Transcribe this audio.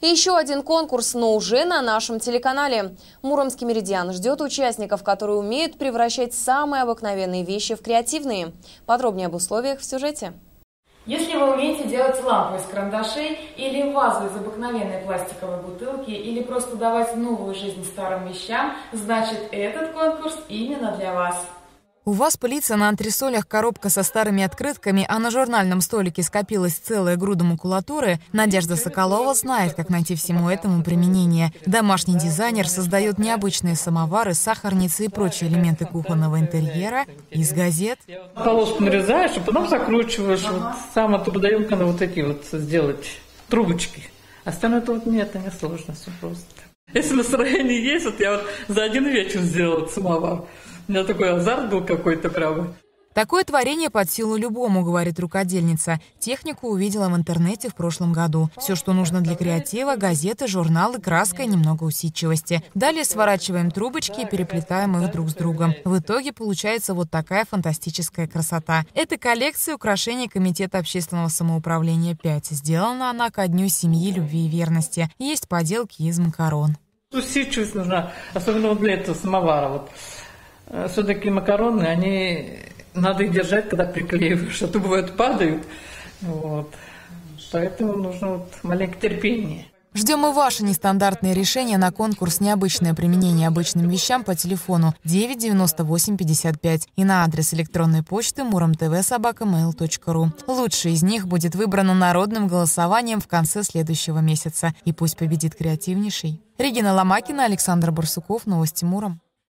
И еще один конкурс, но уже на нашем телеканале. Муромский меридиан ждет участников, которые умеют превращать самые обыкновенные вещи в креативные. Подробнее об условиях в сюжете. Если вы умеете делать лампы из карандашей или вазу из обыкновенной пластиковой бутылки или просто давать новую жизнь старым вещам, значит этот конкурс именно для вас. У вас пылится на антресолях коробка со старыми открытками, а на журнальном столике скопилась целая груда макулатуры, Надежда Соколова знает, как найти всему этому применение. Домашний дизайнер создает необычные самовары, сахарницы и прочие элементы кухонного интерьера из газет. Полоску нарезаешь, а потом закручиваешь. Вот самая трудоемкая вот эти вот сделать трубочки. Остальное вот нет, это не сложно, все просто. Если настроение есть, вот я вот за один вечер сделала самовар. У меня такой азарт был какой-то прямо. Такое творение под силу любому, говорит рукодельница. Технику увидела в интернете в прошлом году. Все, что нужно для креатива, газеты, журналы, краска и немного усидчивости. Далее сворачиваем трубочки и переплетаем их друг с другом. В итоге получается вот такая фантастическая красота. Это коллекция украшений Комитета общественного самоуправления 5. Сделана она ко дню семьи, любви и верности. Есть поделки из макарон. Усидчивость нужна, особенно вот для этого самовара. Вот. Э, Все-таки макароны, они надо их держать, когда приклеиваешь, а то бывает падают. Вот. Поэтому нужно вот маленькое терпение. Ждем и ваши нестандартные решения на конкурс «Необычное применение обычным вещам» по телефону 99855 и на адрес электронной почты muramtv.mail.ru. Лучший из них будет выбрано народным голосованием в конце следующего месяца. И пусть победит креативнейший. Регина Ломакина, Александр Барсуков, Новости Муром.